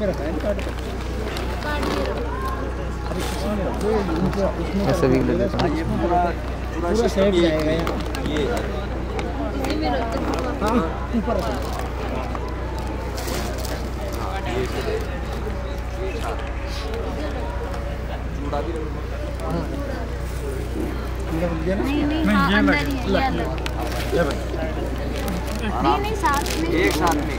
में रखा है। कार्ड ये ऐसे भी ले लेता ये पूरा पूरा सेट जाएगा ये। हाँ ऊपर रखो चूड़ा भी हाँ पूरा बन गया ना नहीं नहीं हाँ अंदर। ही है ये अलग नहीं नहीं साथ में। एक साथ में।